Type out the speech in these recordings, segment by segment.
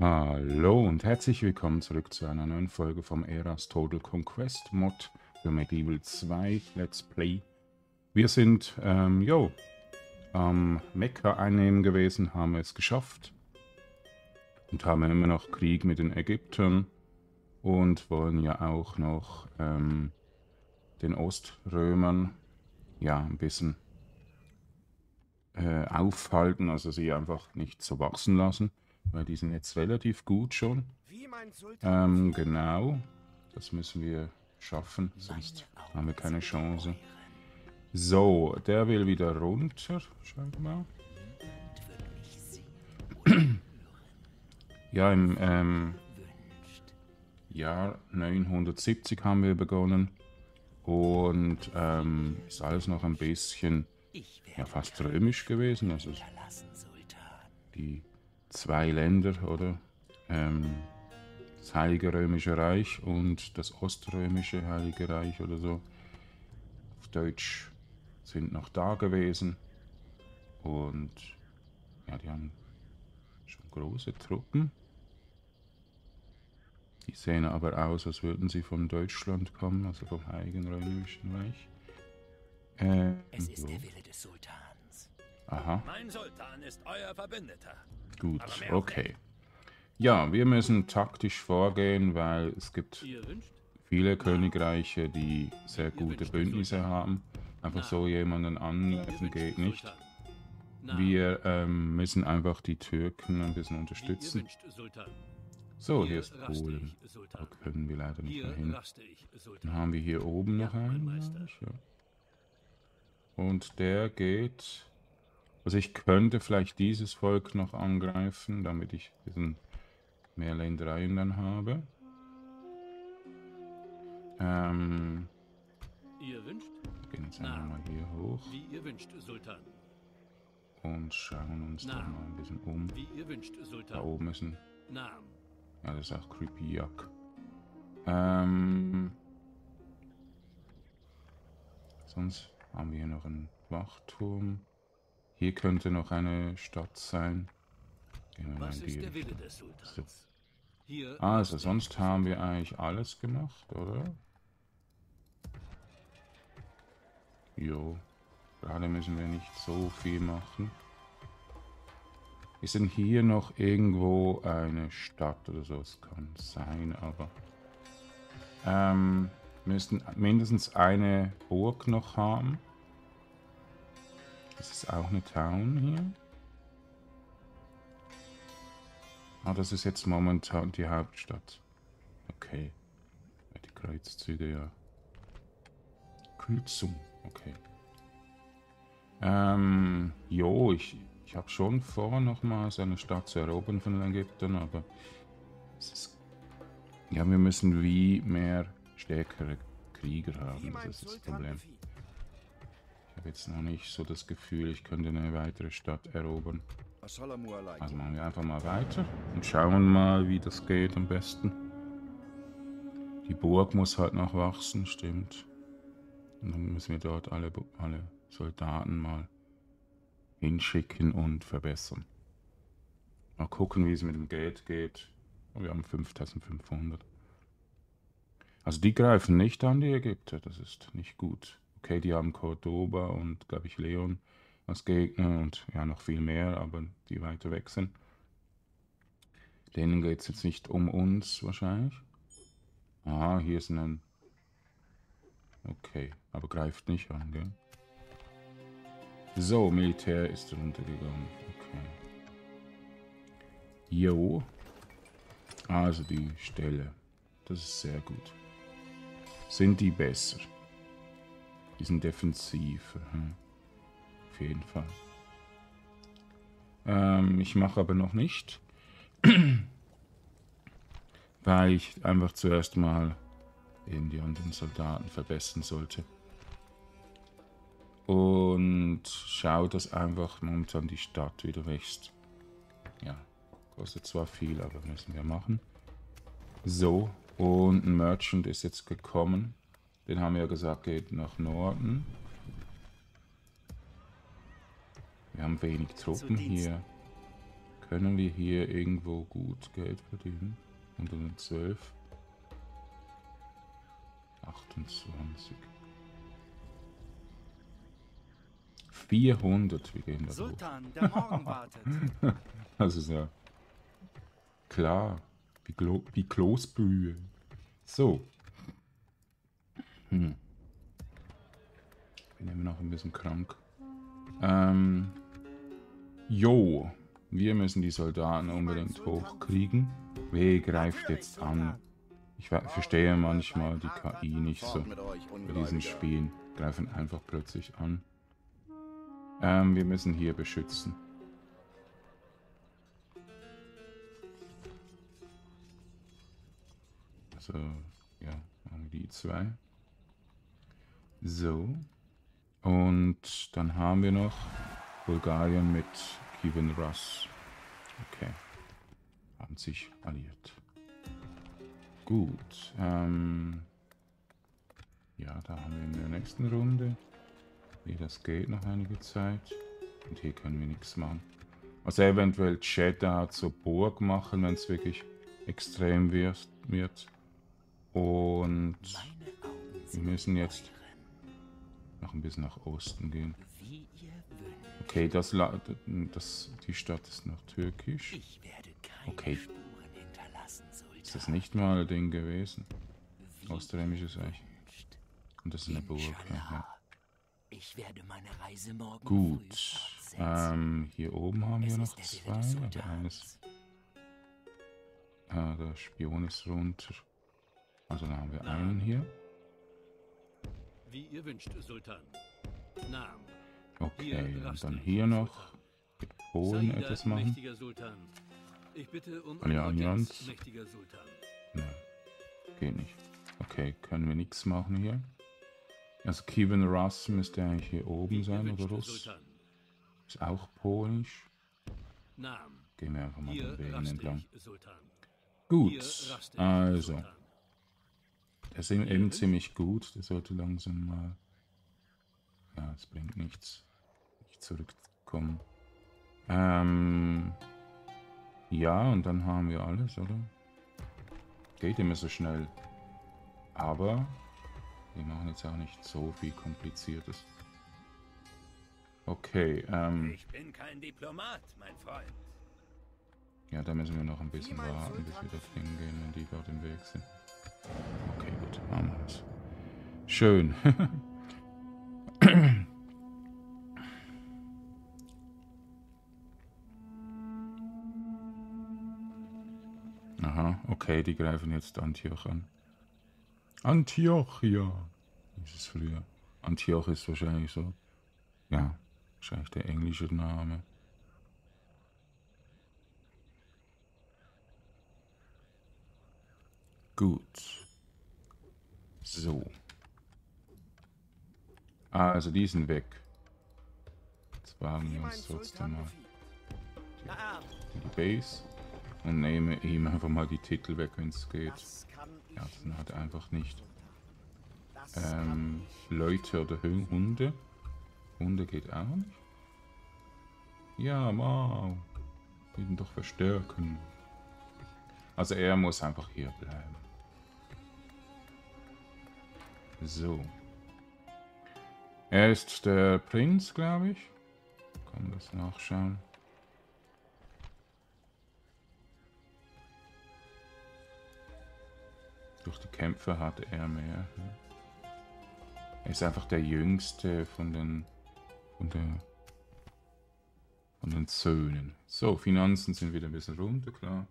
Hallo und herzlich willkommen zurück zu einer neuen Folge vom Eras Total Conquest Mod für Medieval 2 Let's Play. Wir sind, ähm, jo, am Mekka einnehmen gewesen, haben es geschafft und haben immer noch Krieg mit den Ägyptern und wollen ja auch noch ähm, den Oströmern ja ein bisschen äh, aufhalten, also sie einfach nicht so wachsen lassen, weil die sind jetzt relativ gut schon. Ähm, genau, das müssen wir schaffen, sonst haben wir keine Chance. So, der will wieder runter, scheinbar. Ja, im ähm, Jahr 970 haben wir begonnen und ähm, ist alles noch ein bisschen ja, fast römisch gewesen. Also die zwei Länder, oder? Ähm, das Heilige Römische Reich und das Oströmische Heilige Reich oder so. Auf Deutsch sind noch da gewesen. Und ja, die haben schon große Truppen. Die sehen aber aus, als würden sie von Deutschland kommen, also vom Heiligen Römischen Reich. Äh, es ist so. der Wille des Sultans. Aha. Mein Sultan ist euer Verbündeter. Gut, okay. Ja, wir müssen taktisch vorgehen, weil es gibt viele Königreiche, die sehr gute Bündnisse haben. Einfach so jemanden angreifen geht nicht. Wir ähm, müssen einfach die Türken ein bisschen unterstützen. So, hier ist Polen. Da können wir leider nicht mehr hin. Dann haben wir hier oben noch einen. Ja. Und der geht... Also ich könnte vielleicht dieses Volk noch angreifen, damit ich diesen mehr Ländereien dann habe. Ähm... Ihr wünscht? Gehen jetzt einfach mal hier hoch. Wie ihr wünscht, Sultan. Und schauen uns da mal ein bisschen um. Wie ihr wünscht, Sultan. Da oben ist ein... Namen. Ja, das ist auch Creepy Jack. Ähm... Sonst haben wir hier noch einen Wachturm. Hier könnte noch eine Stadt sein. Wir Was ist der Wille des Sultans? So. Hier also, sonst haben wir eigentlich alles gemacht, oder? Jo. Gerade müssen wir nicht so viel machen. Ist denn hier noch irgendwo eine Stadt oder so? Es kann sein, aber... Ähm, müssten mindestens eine Burg noch haben. Das ist auch eine Town hier. Ah, das ist jetzt momentan die Hauptstadt. Okay. Die Kreuzzüge, ja. Kürzung, okay. Ähm, jo, ich, ich habe schon vor, nochmals eine Stadt zu erobern von den Ägyptern, aber ist, ja, wir müssen wie mehr stärkere Krieger haben, das ist das Problem. Ich habe jetzt noch nicht so das Gefühl, ich könnte eine weitere Stadt erobern. Also machen wir einfach mal weiter und schauen mal, wie das geht am besten. Die Burg muss halt noch wachsen, stimmt. Und dann müssen wir dort alle, alle Soldaten mal hinschicken und verbessern. Mal gucken, wie es mit dem Geld geht. Wir haben 5500. Also die greifen nicht an die Ägypter, das ist nicht gut. Okay, die haben Cordoba und, glaube ich, Leon als Gegner und ja, noch viel mehr, aber die weiter weg sind. Denen geht es jetzt nicht um uns wahrscheinlich. Ah, hier ist ein... Okay, aber greift nicht an, gell? So, Militär ist runtergegangen. Okay. Jo. Also die Stelle. Das ist sehr gut. Sind die besser? Die sind defensiver. Hm? Auf jeden Fall. Ähm, ich mache aber noch nicht. weil ich einfach zuerst mal eben die anderen Soldaten verbessern sollte. Und schau, dass einfach momentan die Stadt wieder wächst. Ja, kostet zwar viel, aber müssen wir machen. So, und ein Merchant ist jetzt gekommen. Den haben wir ja gesagt, geht nach Norden. Wir haben wenig Truppen hier. Können wir hier irgendwo gut Geld verdienen? 112. 28. 400, wir gehen da Sultan, der Morgen wartet. Das ist ja klar. Wie, Klo wie Kloßbrühe. So. Hm. Bin immer noch ein bisschen krank. Ähm. Jo. Wir müssen die Soldaten unbedingt hochkriegen. Wer greift jetzt an? Ich verstehe manchmal die KI nicht so bei diesen Spielen. Greifen einfach plötzlich an. Ähm, wir müssen hier beschützen. Also, ja, die zwei. So. Und dann haben wir noch Bulgarien mit Kievan Russ. Okay. Haben sich alliert. Gut. Ähm, ja, da haben wir in der nächsten Runde. Wie das geht noch einige Zeit. Und hier können wir nichts machen. Also eventuell Cheddar zur Burg machen, wenn es wirklich extrem wird. Und wir müssen jetzt noch ein bisschen nach Osten gehen. Okay, das, das die Stadt ist noch türkisch. Okay. Ist das nicht mal ein Ding gewesen? Oströmisches Reich. Und das ist eine Burg. Ja. Morgen Gut. Ähm, hier oben haben wir noch zwei. Also eines. Ah, der Spion ist runter. Also dann haben wir einen hier. Wie ihr wünscht, Sultan. Naam. Okay, und dann hier noch mit Polen etwas machen. Eine Audienz, Allianz. Nein, geht nicht. Okay, können wir nichts machen hier. Also Kevin Russ müsste eigentlich hier oben sein, oder Russ? Ist auch polnisch. Gehen wir einfach mal den Wegen entlang. Gut, also. Der ist eben, eben ziemlich gut. Der sollte langsam mal... Ja, es bringt nichts. Nicht zurückkommen. Ähm... Ja, und dann haben wir alles, oder? Geht immer so schnell. Aber wir machen jetzt auch nicht so viel Kompliziertes. Okay, ähm, Ich bin kein Diplomat, mein Freund. ja, da müssen wir noch ein bisschen warten, bis wir dorthin gehen, wenn die gerade im Weg sind. Okay, gut, machen wir das. Schön. Aha, okay, die greifen jetzt Antioch an. Antiochia. Hieß es früher. Antioch ist wahrscheinlich so. Ja, wahrscheinlich der englische Name. Gut. So. Also, die sind weg. Jetzt wagen wir uns trotzdem mal in die Base und nehme ihm einfach mal die Titel weg, wenn es geht. das. Ja, dann hat einfach nicht. Das Ähm. Leute oder Hunde. Hunde geht auch nicht. Ja, wow. Ihn doch verstärken. Also er muss einfach hier bleiben. So. Er ist der Prinz, glaube ich. Kann das nachschauen. Durch die Kämpfe hat er mehr. Er ist einfach der jüngste von den von der von den Söhnen. So, Finanzen sind wieder ein bisschen runter, klar.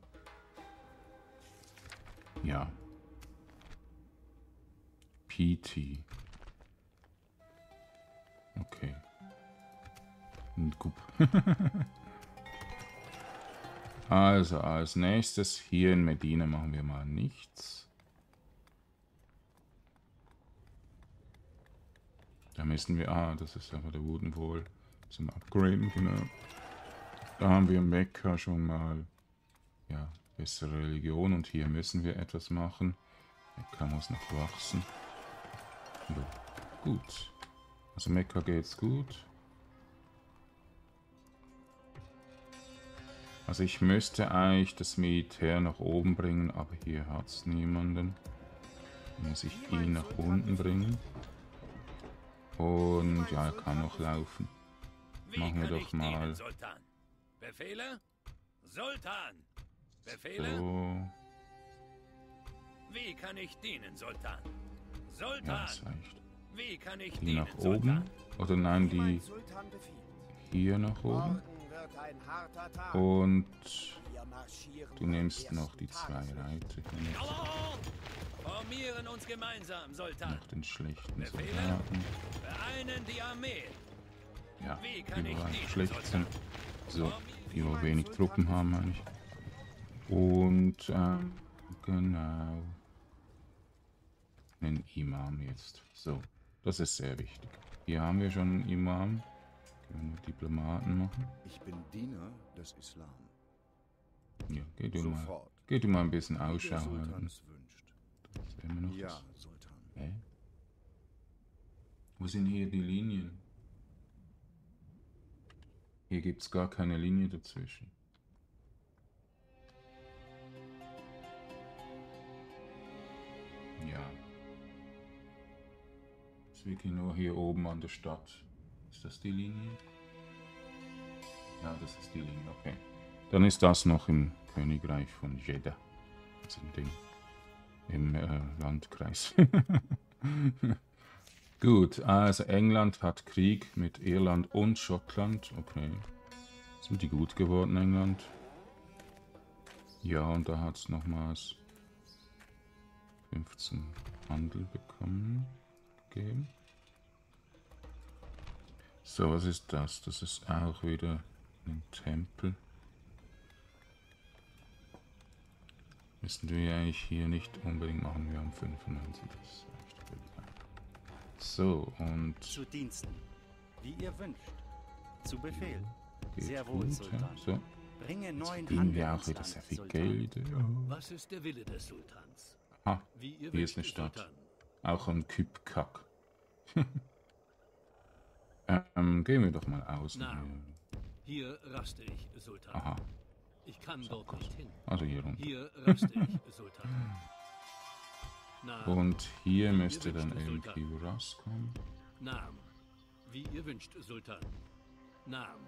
Ja. PT. Okay. Gup. also, als nächstes hier in Medina machen wir mal nichts. Da müssen wir, ah, das ist aber der Wooden Wall zum Upgraden, genau. Da haben wir Mekka schon mal, ja, bessere Religion und hier müssen wir etwas machen. Mekka muss noch wachsen. Ja, gut. Also Mekka geht's gut. Also ich müsste eigentlich das Militär nach oben bringen, aber hier hat es niemanden. Muss ich ihn nach unten bringen. Und ja, er kann noch laufen. Machen wir doch mal Sultan? Befehle? Sultan! Befehle? so. Wie kann ich dienen, Sultan? Ja, Sultan! das reicht. Wie kann ich Die nach oben. Oder nein, die hier nach oben. Und du nimmst noch die zwei. Reiter hier mit. Jawohl! Formieren uns gemeinsam, Sultan. Noch den schlechten? Soldaten. Vereinen die Armee. Ja, die ich wo schlecht sind. So, die wo wenig Truppen haben eigentlich. Und ähm, genau. Den Imam jetzt. So, das ist sehr wichtig. Hier haben wir schon einen Imam. Können wir Diplomaten machen. Ich bin Diener des Islam. Ja, geh du mal. Geh du mal ein bisschen Ausschau halten. Das wäre mir noch Ja, das. Sultan. Hä? Wo sind hier die Linien? Hier gibt es gar keine Linie dazwischen. Ja. Ist wirklich nur hier oben an der Stadt. Ist das die Linie? Ja, das ist die Linie, okay. Dann ist das noch im Königreich von Jeddah. Das ist ein Ding. Im äh, Landkreis. Gut, also England hat Krieg mit Irland und Schottland. Okay. Sind die gut geworden, England? Ja, und da hat es nochmals 15 Handel bekommen. Gegeben. So, was ist das? Das ist auch wieder ein Tempel. Müssen wir eigentlich hier nicht unbedingt machen. Wir haben 95. Das reicht aus. So, und Zu Diensten. Wie ihr wünscht. Zu Befehl. geht Sehr wohl, gut, Sultan. ja. So, Bringe jetzt neuen verdienen Handel wir auch wieder sehr viel Sultan. Geld. Ja. Was ist der Wille des Sultans? Ah, Wie ihr Hier ist eine Stadt. Sultan. Auch ein Küppkack. ähm, gehen wir doch mal. Na. Hier. Raste ich, Sultan. Aha, Ich kann dort nicht hin. also hier runter. Hier raste ich, Sultan. Na, Und hier müsste dann irgendwie rauskommen. Naam. Wie ihr wünscht, Sultan. Naam.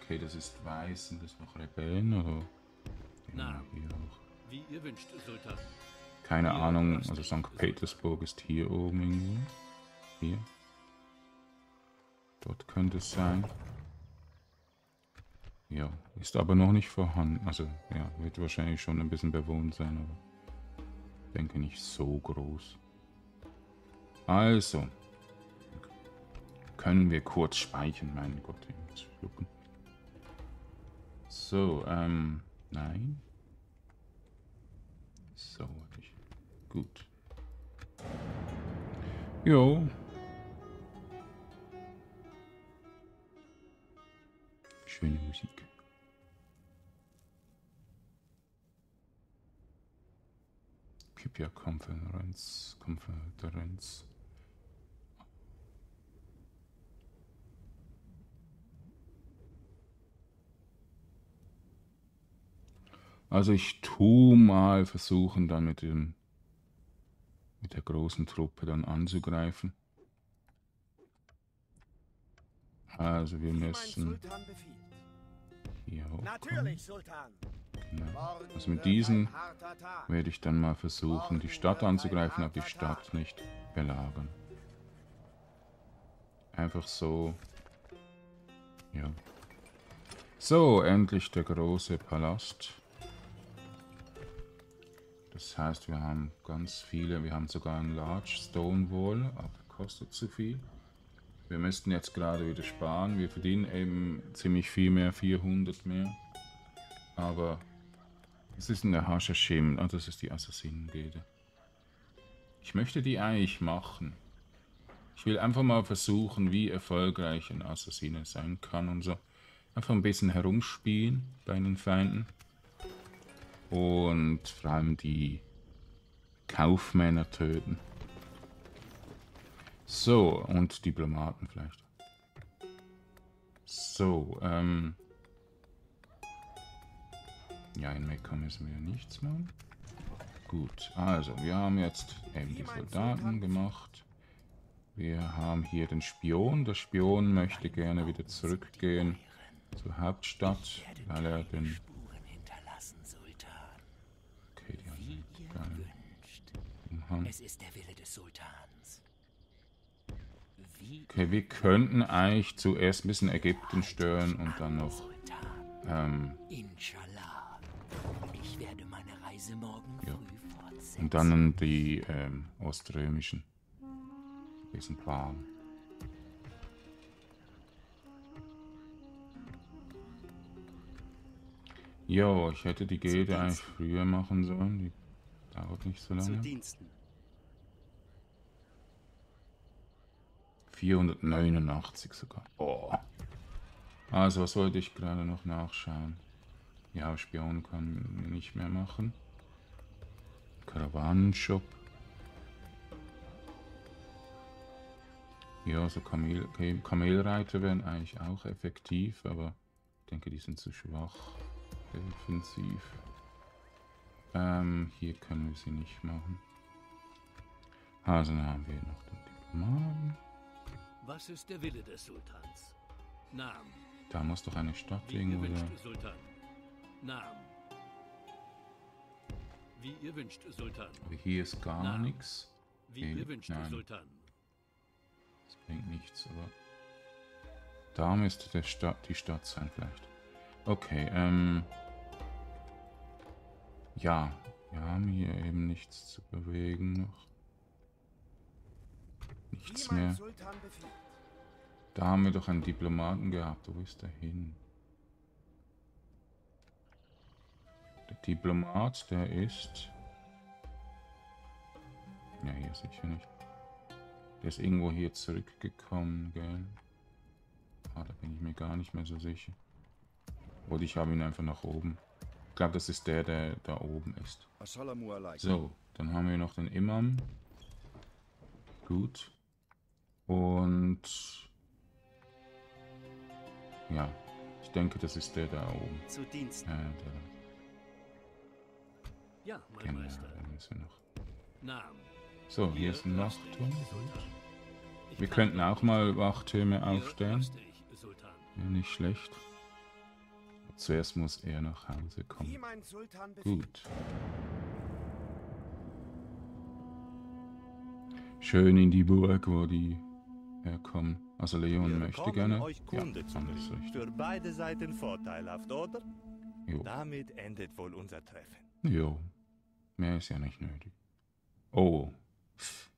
Okay, das ist weiß. Sind das noch Rebellen oder? Na. Ja, hier auch. Wie ihr wünscht, Sultan. Keine Ahnung, also St. Petersburg ist hier oben irgendwo. Hier. Dort könnte es sein. Ja, ist aber noch nicht vorhanden. Also, ja, wird wahrscheinlich schon ein bisschen bewohnt sein, aber ich denke nicht so groß. Also, können wir kurz speichern, mein Gott, ich schlucken. So, ähm, nein. So. Gut. Jo. Schöne Musik. Gib ja Konferenz, Konferenz. Also ich tu mal versuchen, dann mit dem mit der großen Truppe dann anzugreifen. Also wir müssen hier hochkommen. Natürlich, Sultan. Genau. Also mit diesen werde ich dann mal versuchen, die Stadt anzugreifen, aber die Stadt nicht belagern. Einfach so. Ja. So, endlich der große Palast. Das heißt, wir haben ganz viele, wir haben sogar ein Large Stone Wall, aber kostet zu viel. Wir müssten jetzt gerade wieder sparen. Wir verdienen eben ziemlich viel mehr, 400 mehr. Aber es ist eine Hashashim, ah, das ist die Assassinengilde. Ich möchte die eigentlich machen. Ich will einfach mal versuchen, wie erfolgreich ein Assassine sein kann und so. Einfach ein bisschen herumspielen bei den Feinden. Und vor allem die Kaufmänner töten. So, und Diplomaten vielleicht. So, ähm. Ja, in Mekka müssen wir nichts machen. Gut, also wir haben jetzt eben die Soldaten gemacht. Wir haben hier den Spion. Der Spion möchte gerne wieder zurückgehen zur Hauptstadt, weil er den... Spuren hinterlassen, Sultan. Okay, die haben Wie einen ihr kleinen wünscht. Es ist der Wille des Sultans. Wie Okay, wir könnten eigentlich zuerst ein bisschen Ägypten stören und dann noch... Ähm, Inshallah. Ich werde meine Reise morgen Ja. früh fortsetzen. und dann die ähm, oströmischen. Diesen Plan. Jo, ich hätte die Gilde eigentlich früher machen sollen. Die dauert nicht so Zu lange. Diensten. 489 sogar. Oh. Also, was wollte ich gerade noch nachschauen? Ja, Spion kann man nicht mehr machen. Karawanenshop. Ja, so Kamel, Kam- Kamelreiter wären eigentlich auch effektiv, aber ich denke, die sind zu schwach. Defensiv. Ähm, hier können wir sie nicht machen. Also, dann haben wir noch den Diplomaten. Was ist der Wille des Sultans? Namen. Da muss doch eine Stadt Wie ihr irgendwo wünscht. Sultan. Namen. Wie ihr wünscht, Sultan. Aber hier ist gar nichts. Wie Okay, ihr wünscht, nein. Sultan. Das bringt nichts, aber. Da müsste der Stadt, die Stadt sein, vielleicht. Okay, ähm. Ja, wir haben hier eben nichts zu bewegen noch. Nichts mehr. Da haben wir doch einen Diplomaten gehabt. Wo ist der hin? Der Diplomat, der ist. Ja, hier sicher nicht. Der ist irgendwo hier zurückgekommen, gell? Ah, da bin ich mir gar nicht mehr so sicher. Oder ich habe ihn einfach nach oben. Ich glaube, das ist der, der da oben ist. So, dann haben wir noch den Imam. Gut. Und ja, ich denke, das ist der da oben. Zu Diensten. Ja, der Ja, mein genau, Meister. den müssen wir noch. Namen. So, hier ist ein. Ich Wir könnten auch mal Wachtürme Hier aufstellen. Ja, nicht schlecht. Zuerst muss er nach Hause kommen. Gut. Schön in die Burg, wo die herkommen. Also Leon Wir möchte gerne. euch Kunde zu alles bringen. richtig. Für beide Seiten vorteilhaft, oder? Jo. Damit endet wohl unser Treffen. Jo. Mehr ist ja nicht nötig. Oh.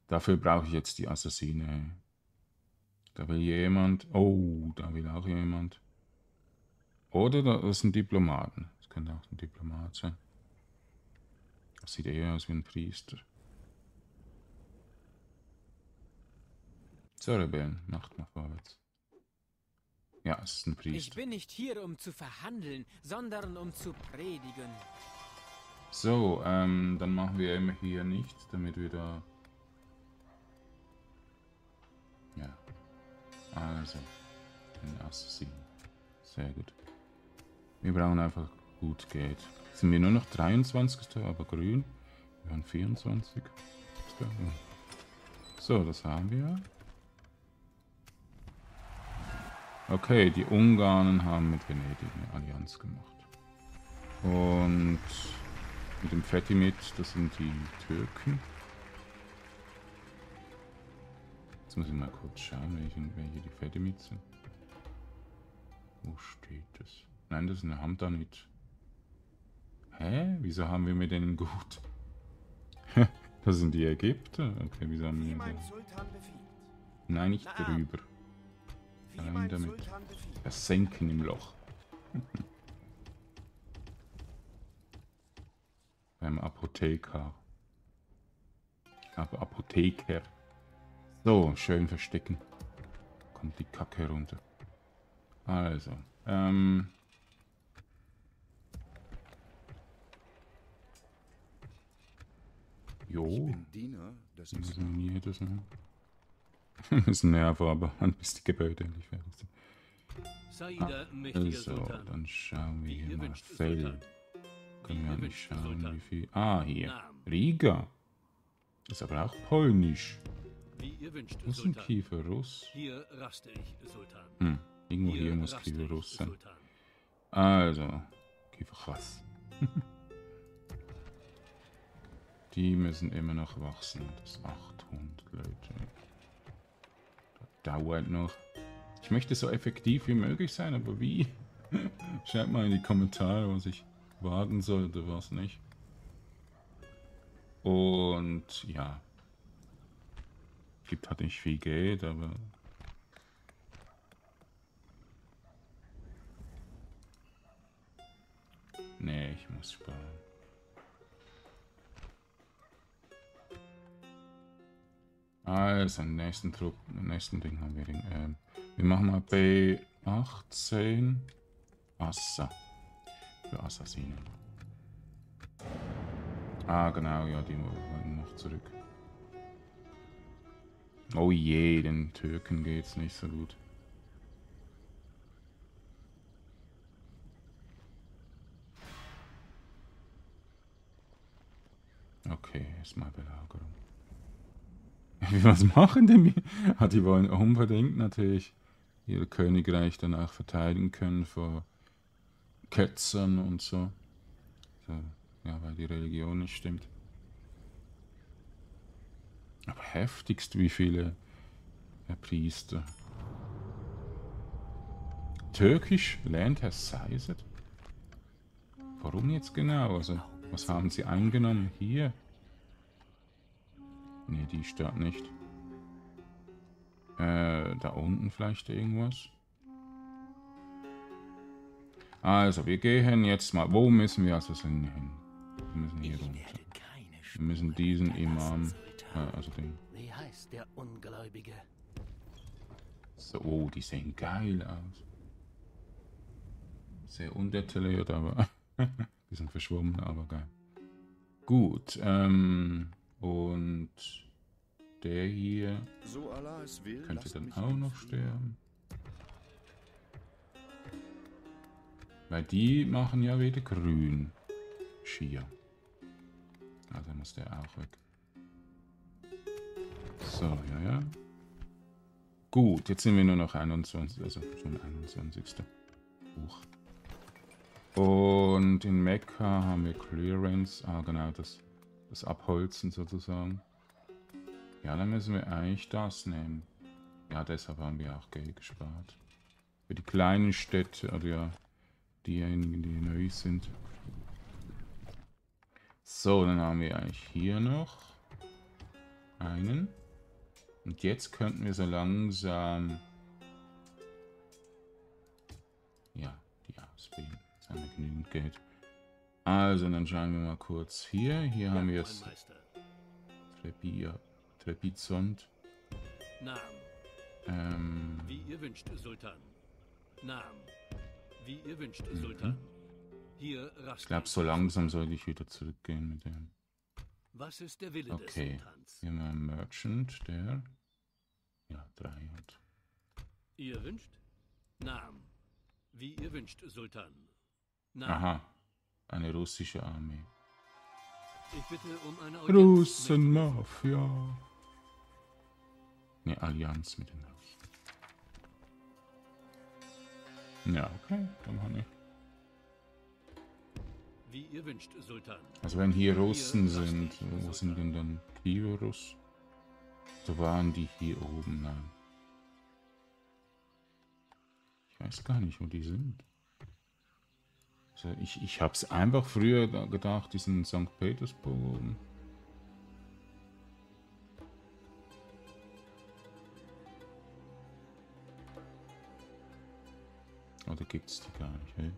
Dafür brauche ich jetzt die Assassine. Da will jemand. Oh, da will auch jemand. Oder da ist ein Diplomaten. Das könnte auch ein Diplomat sein. Das sieht eher aus wie ein Priester. So, Rebellen, macht mal vorwärts. Ja, es ist ein Ich Priester. bin nicht hier, um zu verhandeln, sondern um zu predigen. So, ähm, dann machen wir immer hier nichts, damit wir da... Ja. Also, ein Assassin. Sehr gut. Wir brauchen einfach gut Geld. Sind wir nur noch 23. aber grün? Wir waren 24. So, das haben wir. Okay, die Ungarnen haben mit Venedig eine Allianz gemacht. Und mit dem Fetimit, das sind die Türken. Jetzt muss ich mal kurz schauen, welche, welche die Fetimit sind. Wo steht das? Nein, das ist eine Hamdanit. Hä? Wieso haben wir mit denen gut? das sind die Ägypter. Okay, wieso haben wir. Nein, nicht Na. drüber. Rein damit. Versenken im Loch. Beim Apotheker. Aber Apotheker. So, schön verstecken. Kommt die Kacke runter. Also, ähm. Jo, Ich bin Diener wir Islam. müssen jedes Mal. Wir müssen näher vorbei, bis die Gebäude endlich fertig sind. Saida, Also, Sultan. dann schauen wir hier mal Fell. Können wir nicht schauen, wie viel. Ah, hier. Riga. Ist aber auch polnisch. Wie ihr wünscht, ist ein. Kiefer Russ? Hier raste ich, Sultan. Hm, irgendwo hier, muss raste Kiefer Russ sein. Also, Kiefer krass. Die müssen immer noch wachsen. Das 800 Leute. Dauert noch. Ich möchte so effektiv wie möglich sein, aber wie? Schreibt mal in die Kommentare, was ich warten soll oder was nicht. Und ja. Gibt halt nicht viel Geld, aber Nee, ich muss sparen. Also, nächsten im nächsten Ding haben wir den. Ähm, wir machen mal B18 Assa. Für Assassinen. Ah, genau, ja, die wollen noch zurück. Oh je, den Türken geht's nicht so gut. Okay, erstmal Belagerung. Was machen die? Ah, die wollen unbedingt natürlich ihr Königreich dann auch verteidigen können vor Ketzern und so. so. Ja, weil die Religion nicht stimmt. Aber heftigst, wie viele Priester. Türkisch Land has seized? Warum jetzt genau? Also, was haben sie eingenommen? Hier? Ne, die Stadt nicht. Äh, da unten vielleicht irgendwas? Also, wir gehen jetzt mal. Wo müssen wir also hin? Wir müssen hier runter. Wir müssen diesen Imam, äh, also den. Wie heißt der Ungläubige? So, oh, die sehen geil aus. Sehr undetailliert, aber bisschen verschwommen, aber geil. Gut, ähm, und der hier So will, könnte dann auch noch sterben. Weil die machen ja wieder grün. Schier. Also muss der auch weg. So, ja, ja. Gut, jetzt sind wir nur noch 21, also schon 21. Buch. Und in Mekka haben wir Clearance. Ah, genau, das, das Abholzen sozusagen. Ja, dann müssen wir eigentlich das nehmen. Ja, deshalb haben wir auch Geld gespart. Für die kleinen Städte, oder ja, diejenigen, die neu sind. So, dann haben wir eigentlich hier noch einen. Und jetzt könnten wir so langsam ja, die ausbilden. Jetzt haben wir genügend Geld. Also, dann schauen wir mal kurz hier. Hier haben wir es Trepizont. Ähm, Wie ihr wünscht, Sultan. Namen. Wie ihr wünscht, Mhm. Sultan. Hier ich glaube, so langsam sollte ich wieder zurückgehen mit dem. Was ist der Wille Okay. des Sultans? Hier haben wir einen Merchant, der ja, drei hat. Ihr wünscht? Namen. Wie ihr wünscht, Sultan. Namen. Aha, eine russische Armee. Ich bitte um. Russenmafia. Eine Allianz mit den Russen. Ja, okay, dann habe ich. Wie ihr wünscht, Sultan. Also wenn hier Russen sind, wo sind denn dann Kiewerus? So waren die hier oben, nein. Ich weiß gar nicht, wo die sind. Also ich, ich hab's einfach früher da gedacht, die sind in St. Petersburg. Oder gibt's die gar nicht, hey?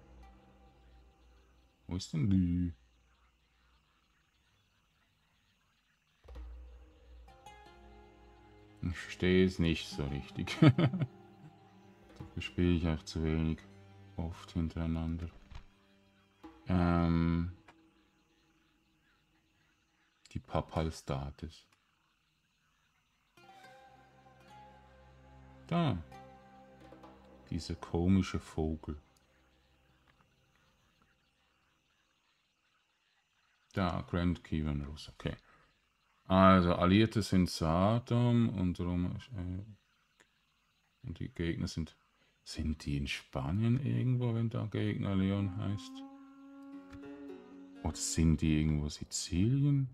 Wo ist denn die? Ich verstehe es nicht so richtig. Dafür spiele ich auch zu wenig oft hintereinander. Ähm, die Papalstates. Da. Dieser komische Vogel. Da, Grand Kievan-Russ, okay. Also, Alliierte sind Saddam und Rom, äh, und die Gegner sind. Sind die in Spanien irgendwo, wenn da Gegner Leon heißt? Oder sind die irgendwo Sizilien?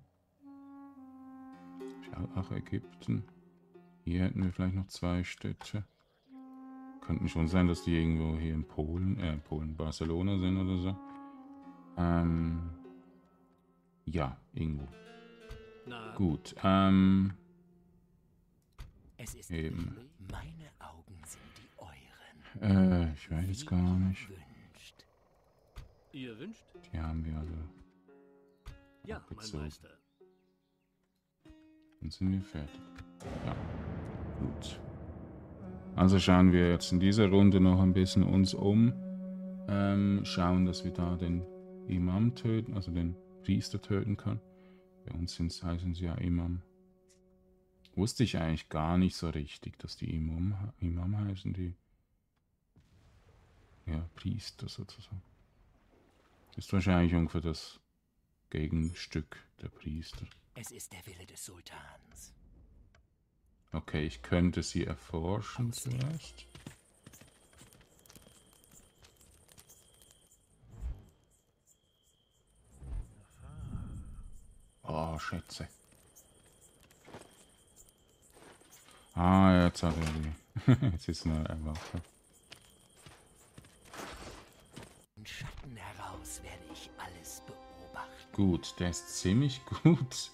Ach, Ägypten. Hier hätten wir vielleicht noch zwei Städte. Könnten schon sein, dass die irgendwo hier in Polen, äh, Polen, Barcelona sind oder so. Ähm, ja, irgendwo. Na, Gut, ähm, Es ist eben. Meine Augen sind die euren. Äh, ich weiß jetzt gar nicht. Ihr wünscht? Die haben wir also. Ja, mein Abgezogen. Meister. Dann sind wir fertig. Ja, gut. Also schauen wir jetzt in dieser Runde noch ein bisschen uns um. Ähm, schauen, dass wir da den Imam töten, also den Priester töten können. Bei uns sind's, heißen sie ja Imam. Wusste ich eigentlich gar nicht so richtig, dass die Imam, Imam heißen, die ja, Priester sozusagen. Ist wahrscheinlich ungefähr das Gegenstück der Priester. Es ist der Wille des Sultans. Okay, ich könnte sie erforschen zuerst. Oh, Schätze. Ah, jetzt hat er die. jetzt ist eine Erwache. Schatten Gut, der ist ziemlich gut.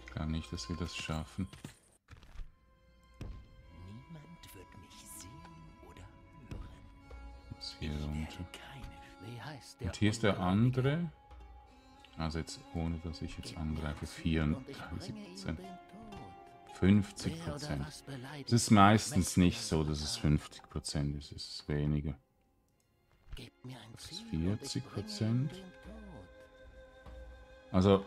Ich glaube nicht, dass wir das schaffen. Niemand wird mich sehen oder hören. Was hier runter. Und hier ist der andere. Also jetzt, ohne dass ich jetzt angreife, 34 Prozent. 50 Prozent. Es ist meistens nicht so, dass es 50 Prozent ist. Es ist weniger. Das ist 40 Prozent. Also,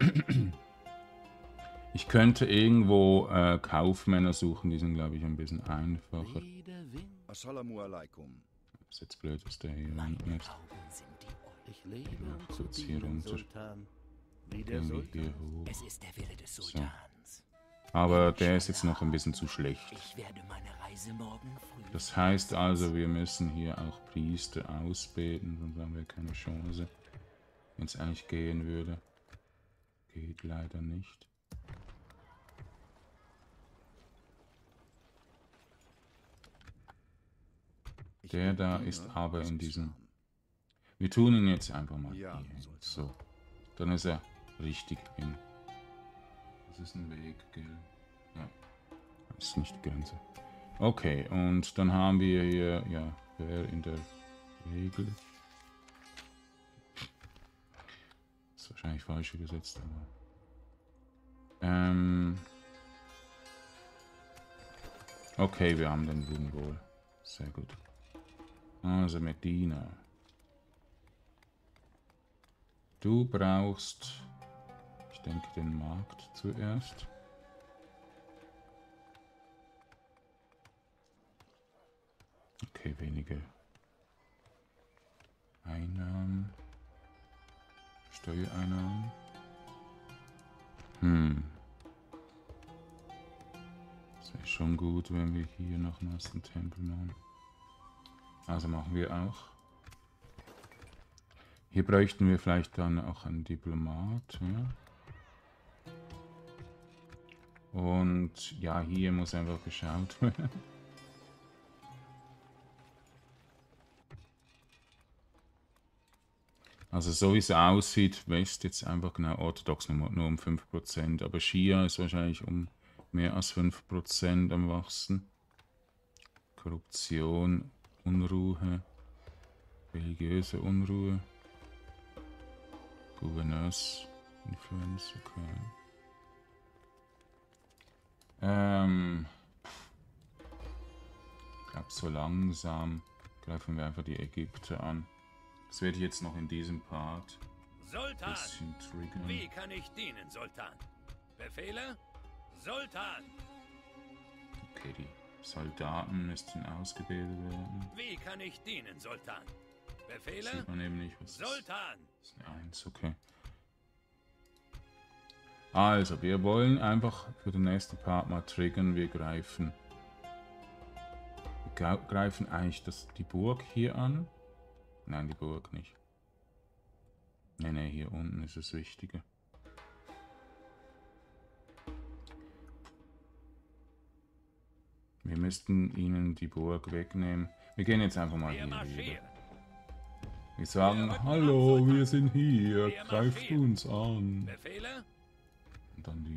ich könnte irgendwo äh, Kaufmänner suchen, die sind, glaube ich, ein bisschen einfacher. Assalamu alaikum. Ist jetzt blöd, dass der hier unten ist. Ich kurz zu hier runter. Sultan. Wie der Gehen wir Sultan. hier hoch. Es ist der Wille des Sultans. Aber der ist jetzt noch ein bisschen zu schlecht. Das heißt also, wir müssen hier auch Priester ausbeten, sonst haben wir keine Chance. Wenn es eigentlich gehen würde. Geht leider nicht. Ich Der da ist aber in diesem-. Wir tun ihn jetzt einfach mal hier. hin. So. Dann ist er richtig im. Das ist ein Weg, gell? Ja. Das ist nicht die Grenze. Okay, und dann haben wir hier, ja, wer in der Regel. ist wahrscheinlich falsch übersetzt, aber. Ähm. Okay, wir haben den Symbol. Sehr gut. Also Medina. Du brauchst, denke, den Markt zuerst. Okay, wenige Einnahmen. Steuereinnahmen. Hm. Es wäre schon gut, wenn wir hier nochmals einen Tempel machen. Also machen wir auch. Hier bräuchten wir vielleicht dann auch einen Diplomat. Ja. Und ja, hier muss einfach geschaut werden. Also so wie es aussieht, West jetzt einfach genau orthodox nur, nur um 5%, aber Schia ist wahrscheinlich um mehr als 5% am wachsen. Korruption, Unruhe, religiöse Unruhe, Gouverneursinfluenz, okay. Ähm, ich glaube, so langsam greifen wir einfach die Ägypter an. Das werde ich jetzt noch in diesem Part ein Sultan! bisschen triggern. Wie kann ich dienen, Sultan? Befehle? Sultan! Okay, die Soldaten müssten ausgebildet werden. Wie kann ich dienen, Sultan? Befehle? Sieht man eben nicht, was das ist. Sultan! Das ist eine 1, okay. Also, wir wollen einfach für den nächsten Part mal triggern. Wir greifen. Wir gre- greifen eigentlich das, die Burg hier an. Nein, die Burg nicht. Ne, ne, hier unten ist das Wichtige. Wir müssten ihnen die Burg wegnehmen. Wir gehen jetzt einfach mal hier marschieren! Wir sagen, hallo, wir sind hier, greift uns an.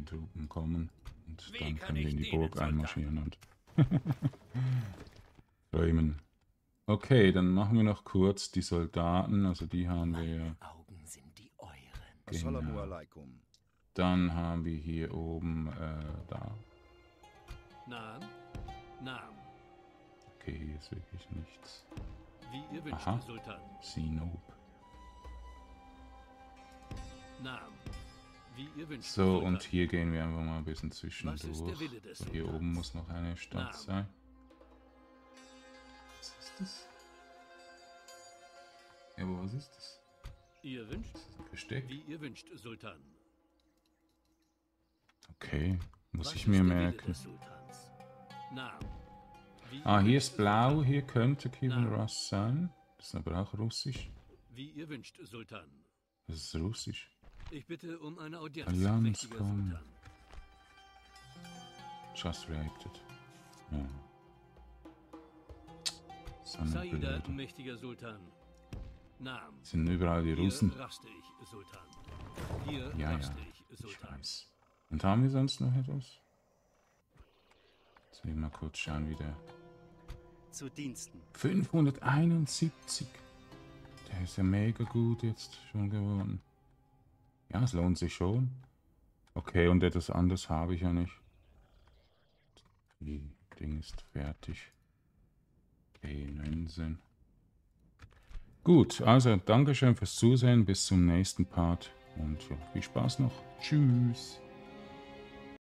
Truppen kommen und Wie dann können wir in die Burg einmarschieren und räumen. Okay, dann machen wir noch kurz die Soldaten, also die haben wir ja. Augen sind die euren. Genau. Dann haben wir hier oben, äh, da. Naam. Naam. Okay, hier ist wirklich nichts. Wie ihr wünscht, Aha. Sultan. Sinop. Naam. Wie ihr wünscht, So, und hier gehen wir einfach mal ein bisschen Was ist der zwischendurch. Wille des So, hier Sultans? oben muss noch eine Stadt Na. sein. Was ist das? Ja, aber was ist das? Ihr wünscht, Das wie ihr wünscht, Sultan. Okay, muss Was ich ist mir der Wille merken. des Sultans? Naam. Wie Ah, hier ist blau, hier könnte Kievan Na. Russ sein. Das ist aber auch russisch. Wie ihr wünscht, Sultan. Das ist russisch. Ich bitte um eine Audienz. Sultan. Just reacted. Ja. Saida, mächtiger Sultan. Naam. Sind überall die Hier Russen. raste ich, Sultan. Hier Ja, ja, raste ich, ich Sultan. weiß. Und haben wir sonst noch etwas? Jetzt will ich mal kurz schauen, wie der... Zu Diensten. 571. Der ist ja mega gut jetzt schon geworden. Ja, es lohnt sich schon. Okay, und etwas anderes habe ich ja nicht. Die Ding ist fertig. Okay, 19. Gut, also Dankeschön fürs Zusehen. Bis zum nächsten Part. Und ja, viel Spaß noch. Tschüss.